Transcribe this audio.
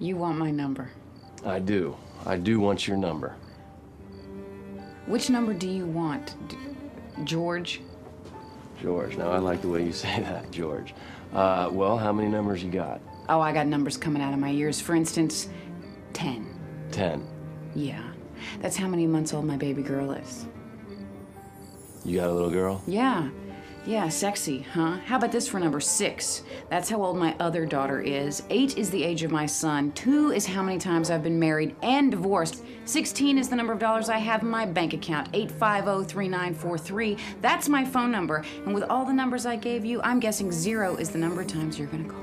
You want my number. I do. I do want your number. Which number do you want? D- George? George. Now, I like the way you say that, George. Uh, well, how many numbers you got? Oh, I got numbers coming out of my ears. For instance, 10. Ten. Yeah. That's how many months old my baby girl is. You got a little girl? Yeah. Yeah, sexy, huh? How about this for number six? That's how old my other daughter is. Eight is the age of my son. Two is how many times I've been married and divorced. Sixteen is the number of dollars I have in my bank account. 8503943. That's my phone number. And with all the numbers I gave you, I'm guessing zero is the number of times you're gonna call.